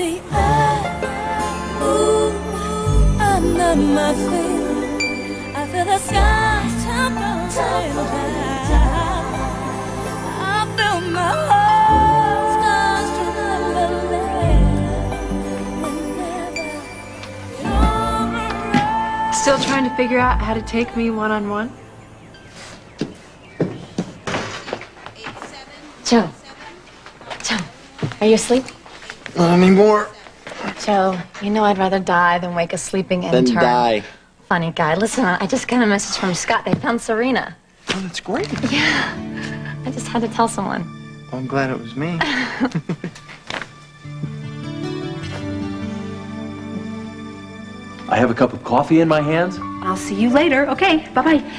the earth. Ooh, under my feet, I feel the sky tumbling down. I feel my heart starts trembling whenever you're around. Still trying to figure out how to take me one on one? Joe. Joe, are you asleep? Not anymore. Joe, you know I'd rather die than wake a sleeping Then intern. die. Funny guy. Listen, I just got a message from Scott. They found Serena. Oh, that's great. Yeah. I just had to tell someone. I'm glad it was me. I have a cup of coffee in my hands. I'll see you later. Okay, bye bye.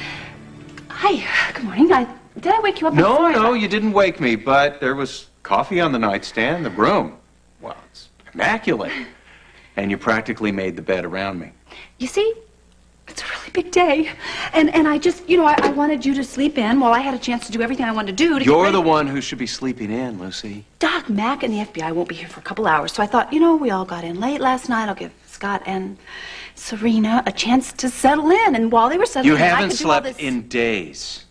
Hi, good morning. I, did I wake you up? No, no, you didn't wake me, but there was coffee on the nightstand, the room. Well, it's immaculate. And you practically made the bed around me. You see, it's a really big day. And and I just, you know, I, I wanted you to sleep in while I had a chance to do everything I wanted to do. To You're the one who should be sleeping in, Lucy. Doc Mack and the FBI won't be here for a couple hours. So I thought, you know, we all got in late last night. I'll give Scott and Serena a chance to settle in. And while they were settling You in, I haven't could do all slept this- in days.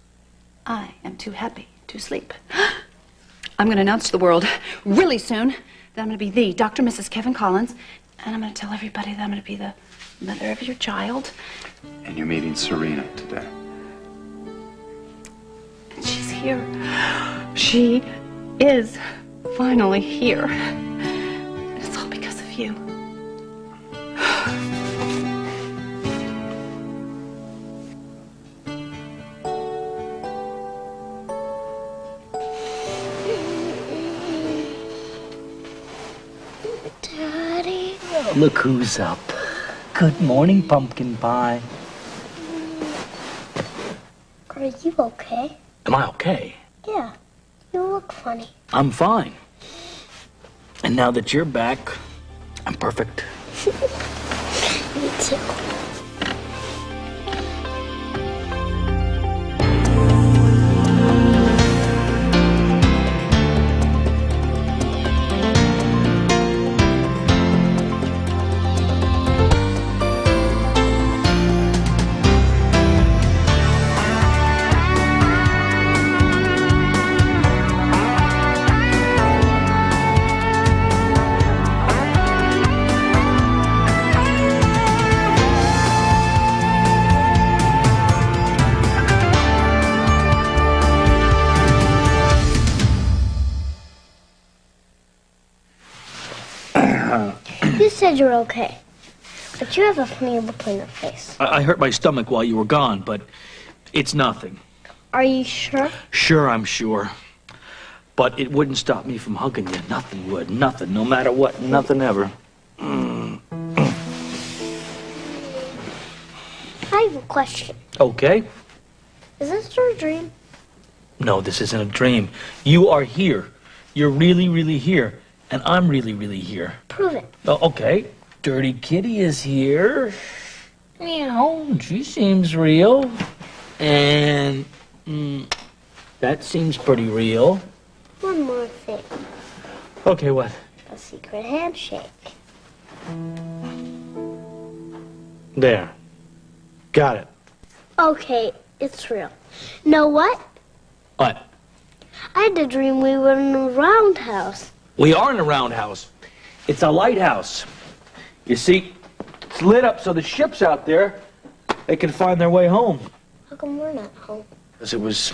I am too happy to sleep. I'm going to announce to the world really soon that I'm going to be the Dr. Mrs. Kevin Collins, and I'm going to tell everybody that I'm going to be the mother of your child. And you're meeting Serena today. And she's here. She is finally here. And it's all because of you. Look who's up. Good morning, pumpkin pie. Are you okay? Am I okay? Yeah. You look funny. I'm fine. And now that you're back, I'm perfect. Me too. You said you're okay. But you have a funny look on your face. I, I hurt my stomach while you were gone, but it's nothing. Are you sure? Sure, I'm sure. But it wouldn't stop me from hugging you. Nothing would. Nothing. No matter what. Nothing ever. I have a question. Okay? Is this your dream? No, this isn't a dream. You are here. You're really, really here. And I'm really, really here. Prove it. Oh, okay. Dirty Kitty is here. Meow. She seems real. And mm, that seems pretty real. One more thing. Okay, what? A secret handshake. There. Got it. Okay, it's real. Know what? What? I had a dream we were in a roundhouse. We are in a roundhouse. It's a lighthouse. You see, it's lit up so the ships out there, they can find their way home. How come we're not home? Because it was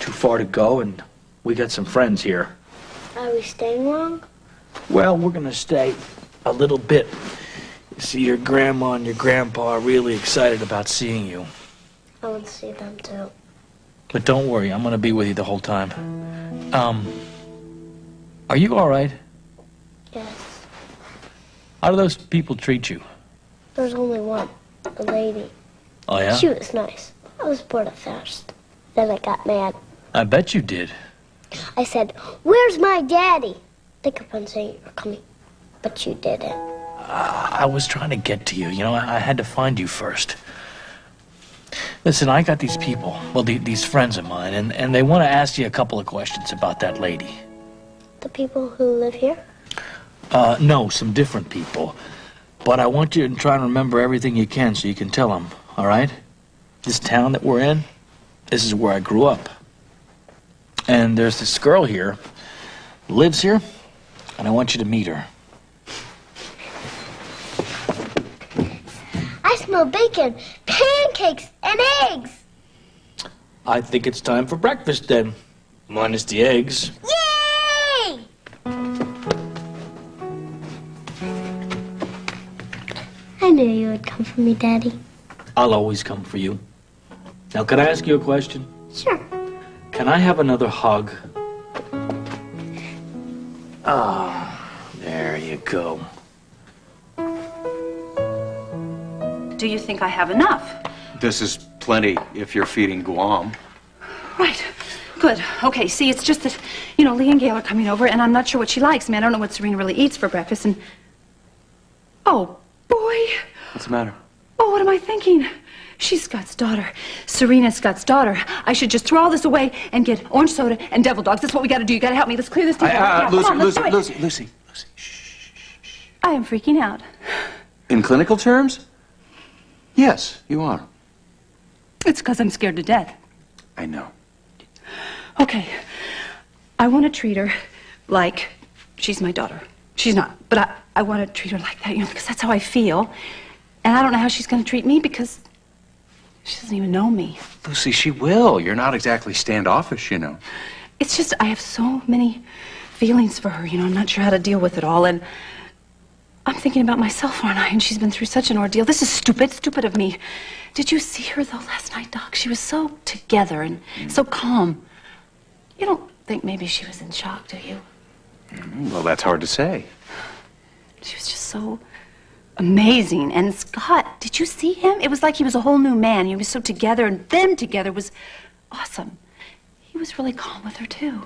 too far to go, and we got some friends here. Are we staying long? Well, we're gonna stay a little bit. You see, your grandma and your grandpa are really excited about seeing you. I want to see them too. But don't worry, I'm gonna be with you the whole time. Um, are you all right? Yes. How do those people treat you? There's only one. A lady. Oh yeah, She was nice. I was bored at first. Then I got mad. I bet you did. I said, Where's my daddy? They kept on saying you were coming. But you didn't. I was trying to get to you. You know, I, I had to find you first. Listen, I got these people, well, the, these friends of mine, and, and they want to ask you a couple of questions about that lady. The people who live here? Uh, no, some different people. But I want you to try and remember everything you can so you can tell them, all right? This town that we're in, this is where I grew up. And there's this girl here, lives here, and I want you to meet her. I smell bacon, pancakes, and eggs. I think it's time for breakfast then, minus the eggs. Yay! Come for me, Daddy. I'll always come for you. Now, can I ask you a question? Sure. Can I have another hug? Ah, there you go. Do you think I have enough? This is plenty if you're feeding Guam. Right. Good. Okay, see, it's just that, you know, Lee and Gail are coming over, and I'm not sure what she likes. I mean, I don't know what Serena really eats for breakfast, and. Oh, boy. What's the matter? Oh, what am I thinking? She's Scott's daughter. Serena's Scott's daughter. I should just throw all this away and get orange soda and devil dogs. That's what we gotta do. You gotta help me. Let's clear this table. I, uh, Lucy, on, Lucy. Lucy, Lucy, Lucy. I am freaking out. In clinical terms? Yes, you are. It's because I'm scared to death. I know. Okay. I want to treat her like she's my daughter. She's not, but I, I want to treat her like that, you know, because that's how I feel. And I don't know how she's going to treat me because she doesn't even know me. Lucy, she will. You're not exactly standoffish, you know. It's just, I have so many feelings for her, you know, I'm not sure how to deal with it all. And I'm thinking about myself, aren't I? And she's been through such an ordeal. This is stupid, stupid of me. Did you see her, though, last night, Doc? She was so together and mm. so calm. You don't think maybe she was in shock, do you? Mm, well, that's hard to say. She was just so amazing. And Scott, did you see him? It was like he was a whole new man. He was so together, and them together was awesome. He was really calm with her, too.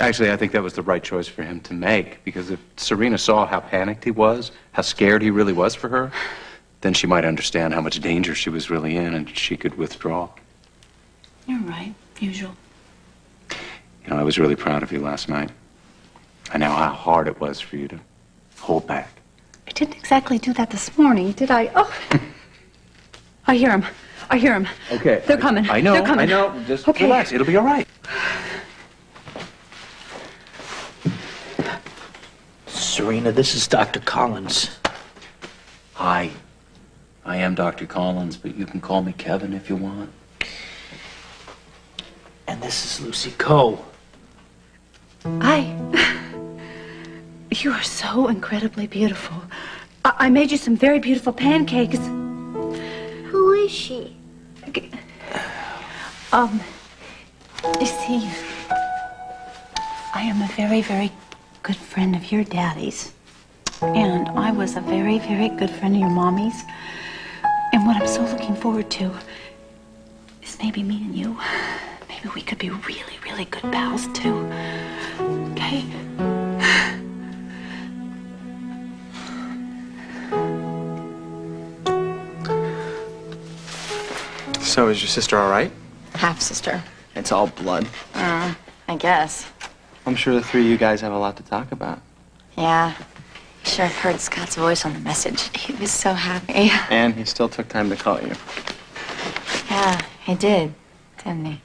Actually, I think that was the right choice for him to make because if Serena saw how panicked he was, how scared he really was for her, then she might understand how much danger she was really in and she could withdraw. You're right, usual. You know, I was really proud of you last night. I know how hard it was for you to hold back. I didn't exactly do that this morning, did I? Oh. I hear him. I hear him. Okay. They're coming. I know. They're coming. I know. Just Okay. relax. It'll be all right. Serena, this is Dr. Collins. Hi. I am Dr. Collins, but you can call me Kevin if you want. And this is Lucy Coe. Hi. You are so incredibly beautiful. I, I made you some very beautiful pancakes. Who is she? Um, you see, I am a very, very good friend of your daddy's. And I was a very, very good friend of your mommy's. And what I'm so looking forward to is maybe me and you. Maybe we could be really, really good pals, too. Okay? So, is your sister all right? Half sister. It's all blood. Uh, I guess. I'm sure the three of you guys have a lot to talk about. Yeah. Sure, I've heard Scott's voice on the message. He was so happy. And he still took time to call you. Yeah, he did, didn't he?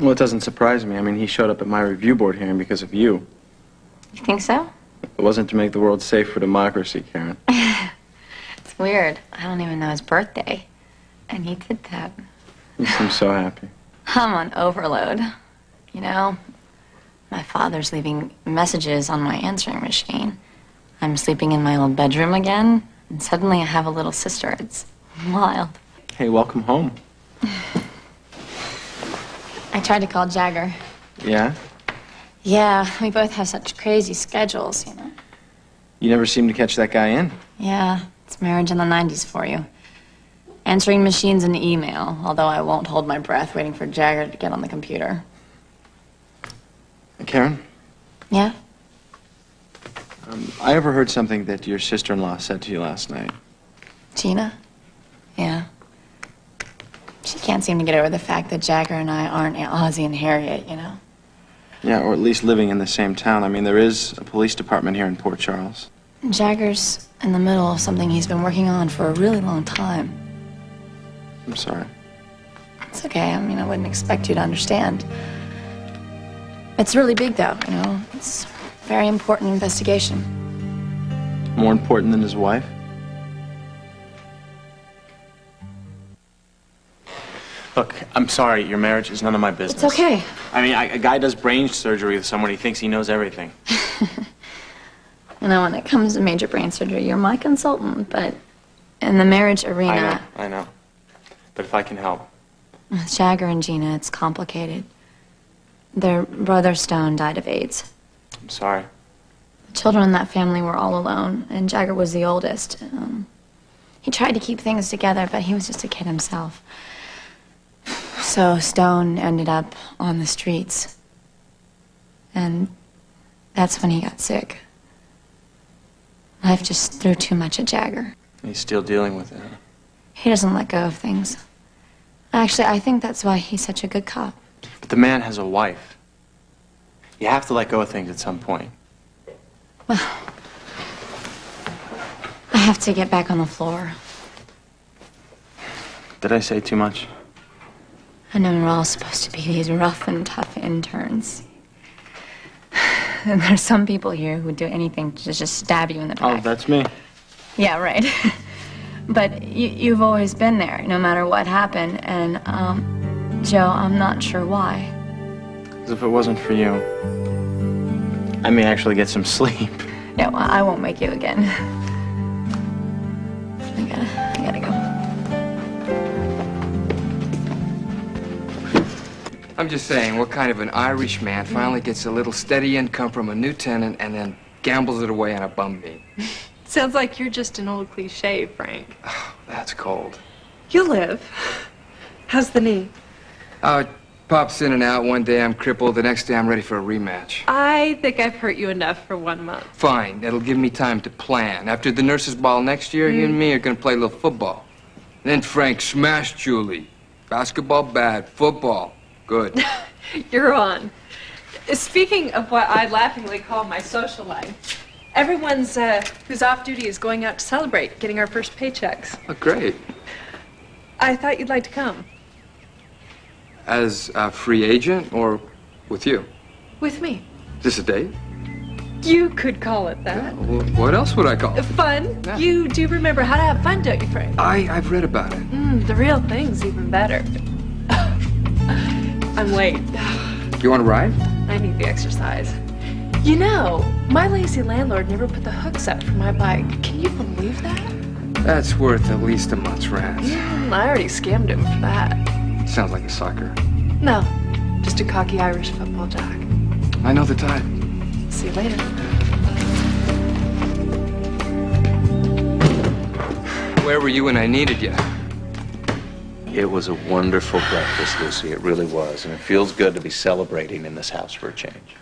Well, it doesn't surprise me. I mean, he showed up at my review board hearing because of you. You think so? It wasn't to make the world safe for democracy, Karen. It's weird. I don't even know his birthday. And he did that. You seem so happy. I'm on overload. You know, my father's leaving messages on my answering machine. I'm sleeping in my old bedroom again, and suddenly I have a little sister. It's wild. Hey, welcome home. I tried to call Jagger. Yeah? Yeah, we both have such crazy schedules, you know. You never seem to catch that guy in. Yeah, it's marriage in the 90s for you. Answering machines and email, although I won't hold my breath waiting for Jagger to get on the computer. Karen, Yeah? um, I overheard something that your sister-in-law said to you last night. Gina? Yeah. She can't seem to get over the fact that Jagger and I aren't Ozzie and Harriet, you know? Yeah, or at least living in the same town. I mean, there is a police department here in Port Charles. Jagger's in the middle of something he's been working on for a really long time. I'm sorry. It's okay. I mean, I wouldn't expect you to understand. It's really big, though, you know? It's a very important investigation. More important than his wife? Look, I'm sorry. Your marriage is none of my business. It's okay. I mean, I, a guy does brain surgery with someone he thinks he knows everything. You know, when it comes to major brain surgery, you're my consultant, but in the marriage I know, arena, I know. But if I can help, with Jagger and Gina, it's complicated. Their brother Stone died of AIDS. I'm sorry. The children in that family were all alone, and Jagger was the oldest. Um, he tried to keep things together, but he was just a kid himself. So Stone ended up on the streets. And that's when he got sick. Life just threw too much at Jagger. He's still dealing with it. huh? He doesn't let go of things. Actually, I think that's why he's such a good cop. But the man has a wife. You have to let go of things at some point. Well, I have to get back on the floor. Did I say too much? I know we're all supposed to be these rough and tough interns. And there's some people here who would do anything to just stab you in the Oh, back. that's me. Yeah, right. but you, you've always been there, no matter what happened. And, um, Joe, I'm not sure why. Because if it wasn't for you, I may actually get some sleep. No, I I won't make you again. I gotta, I gotta go. I'm just saying, what kind of an Irish man finally gets a little steady income from a new tenant and then gambles it away on a bum beat? Sounds like you're just an old cliche, Frank. Oh, That's cold. You'll live. How's the knee? Uh, pops in and out. One day I'm crippled, the next day I'm ready for a rematch. I think I've hurt you enough for one month. Fine, that'll give me time to plan. After the nurses' ball next year, you and me are gonna play a little football. Then Frank smashed Julie. Basketball bad, football good. You're on. Speaking of what I laughingly call my social life, everyone's uh, who's off duty is going out to celebrate getting our first paychecks. oh, great. I thought you'd like to come. As a free agent or with you? With me. Is this a date? You could call it that. Wh- What else would I call it? Fun. Yeah. You do remember how to have fun, don't you, Frank? I, I've read about it. Mm, the real thing's even better. I'm late. You want to ride? I need the exercise. You know, my lazy landlord never put the hooks up for my bike. Can you believe that? That's worth at least a month's rent. Mm, I already scammed him for that. Sounds like a sucker. No, just a cocky Irish football jock. I know the type. See you later. Where were you when I needed you? It was a wonderful breakfast, Lucy. It really was. And it feels good to be celebrating in this house for a change.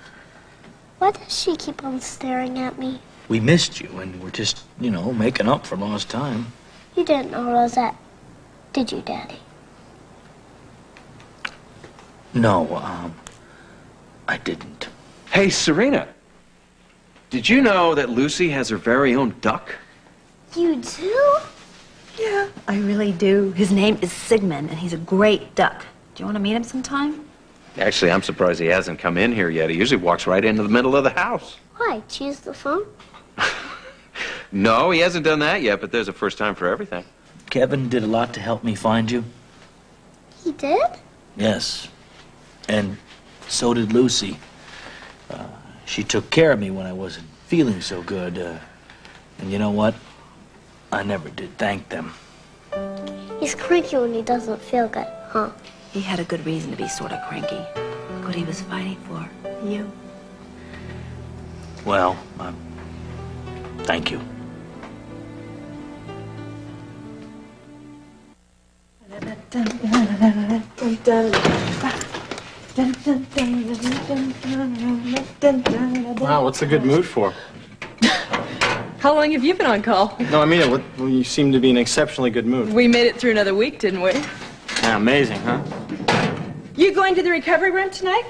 Why does she keep on staring at me? We missed you, and we're just, you know, making up for lost time. You didn't know Rosette, did you, Daddy? No, um, I didn't. Hey, Serena. Did you know that Lucy has her very own duck? You do? Yeah, I really do. His name is Sigmund, and he's a great duck. Do you want to meet him sometime? Actually, I'm surprised he hasn't come in here yet. He usually walks right into the middle of the house. Why? Choose the phone? No, he hasn't done that yet, but there's a first time for everything. Kevin did a lot to help me find you. He did? Yes. And so did Lucy. Uh, she took care of me when I wasn't feeling so good. Uh, and you know what? I never did thank them. He's cranky when he doesn't feel good, huh? He had a good reason to be sort of cranky. Look what he was fighting for. You. Well, um, thank you. Wow, what's a good mood for? How long have you been on call? No, I mean it. Well, you seem to be in exceptionally good mood. We made it through another week, didn't we? Yeah, amazing, huh? You going to the recovery room tonight?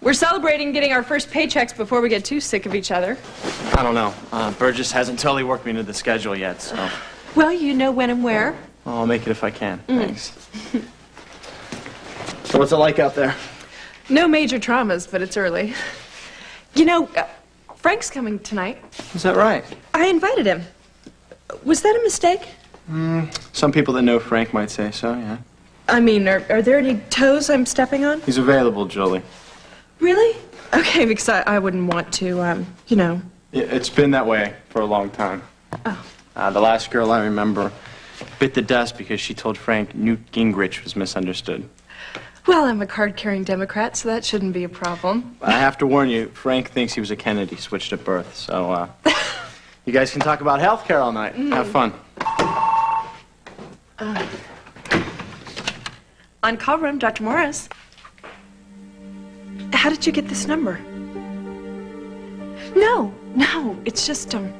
We're celebrating getting our first paychecks before we get too sick of each other. I don't know. Uh, Burgess hasn't totally worked me into the schedule yet, so Well, you know when and where. I'll make it if I can. Thanks. so what's it like out there? No major traumas, but it's early. You know, uh, Frank's coming tonight. Is that right? I invited him. Was that a mistake? Some people that know Frank might say so, yeah. I mean, are, are there any toes I'm stepping on? He's available, Julie. Really? Okay, because I, I wouldn't want to, um, you know. It's been that way for a long time. Oh. Uh, the last girl I remember bit the dust because she told Frank Newt Gingrich was misunderstood. Well, I'm a card carrying Democrat, so that shouldn't be a problem. I have to warn you, Frank thinks he was a Kennedy switched at birth, so uh, you guys can talk about health care all night. Have fun. On call room, Dr. Morris. How did you get this number? No, no, it's just, um.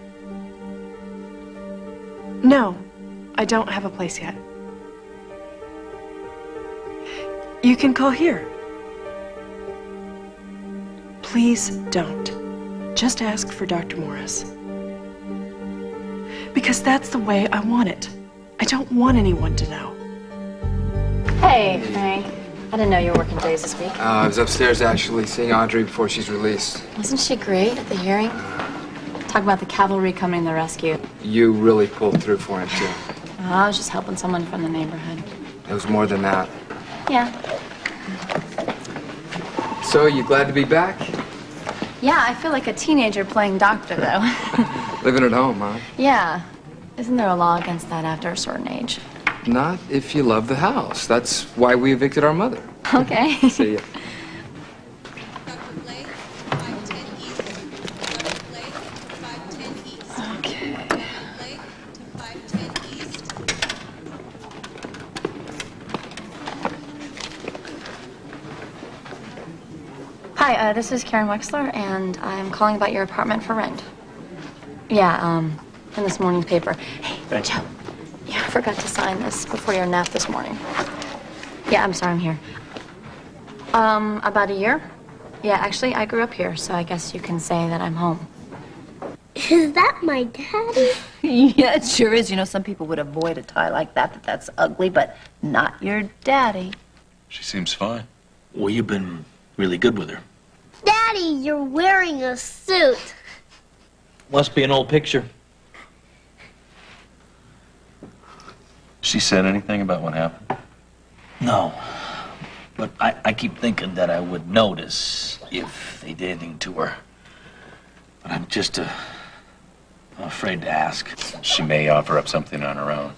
No, I don't have a place yet. You can call here. Please don't. Just ask for Dr. Morris. Because that's the way I want it. I don't want anyone to know. Hey, Frank. I didn't know you were working days this week. Uh, I was upstairs actually seeing Audrey before she's released. Wasn't she great at the hearing? Talk about the cavalry coming to the rescue. You really pulled through for him, too. Oh, I was just helping someone from the neighborhood. It was more than that. Yeah. So, you glad to be back? Yeah, I feel like a teenager playing doctor, though. Living at home, huh? yeah. Isn't there a law against that after a certain age? Not if you love the house. That's why we evicted our mother. Okay. See ya. Dr. Blake, 510 East. Dr. Blake, 510 East. okay. Dr. Blake to 510 East. Hi, uh, this is Karen Wexler, and I'm calling about your apartment for rent. Yeah, um, in this morning's paper. Hey, Thanks. Joe, you forgot to sign this before your nap this morning. Yeah, I'm sorry, I'm here. Um, about a year? Yeah, actually, I grew up here, so I guess you can say that I'm home. Is that my daddy? yeah, it sure is. You know, some people would avoid a tie like that, that that's ugly, but not your daddy. She seems fine. Well, you've been really good with her. Daddy, you're wearing a suit. Must be an old picture. She said anything about what happened? No. But I, I keep thinking that I would notice if they did anything to her. But I'm just uh, afraid to ask. She may offer up something on her own.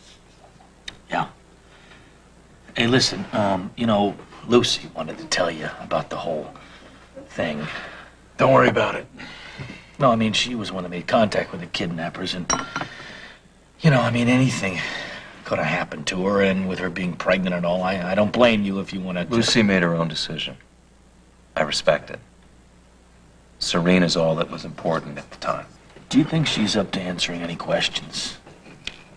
Yeah. Hey, listen, um, you know, Lucy wanted to tell you about the whole thing. Don't worry about it. No, I mean, she was the one that made contact with the kidnappers, and, you know, I mean, anything could have happened to her, and with her being pregnant and all, I, I don't blame you if you want to. Lucy made her own decision. I respect it. Serena's all that was important at the time. Do you think she's up to answering any questions?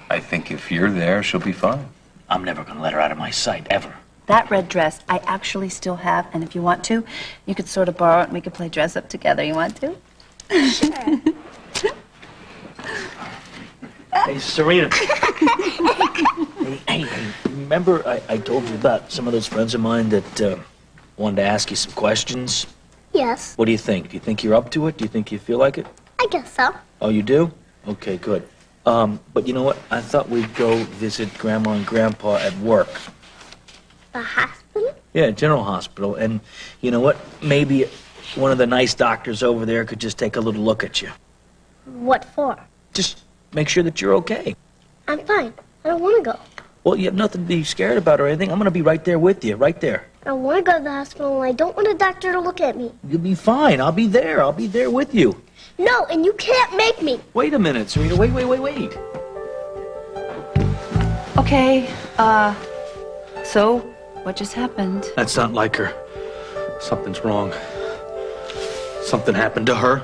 I think if you're there, she'll be fine. I'm never going to let her out of my sight, ever. That red dress I actually still have, and if you want to, you could sort of borrow it and we could play dress up together. You want to? Hey, Serena. hey, hey, hey, remember I, I told you about some of those friends of mine that uh, wanted to ask you some questions? Yes, What do you think? Do you think you're up to it? Do you think you feel like it? I guess so. Oh, you do? Okay, good. Um, but you know what? I thought we'd go visit Grandma and Grandpa at work. The hospital? Yeah, General Hospital. And you know what? Maybe one of the nice doctors over there could just take a little look at you. What for? Just make sure that you're okay. I'm fine. I don't want to go. Well, you have nothing to be scared about or anything. I'm going to be right there with you, right there. I want to go to the hospital and I don't want a doctor to look at me. You'll be fine. I'll be there. I'll be there with you. No, and you can't make me. Wait a minute, Serena. Wait, wait, wait, wait. Okay, uh, so what just happened? That's not like her. Something's wrong. Something happened to her.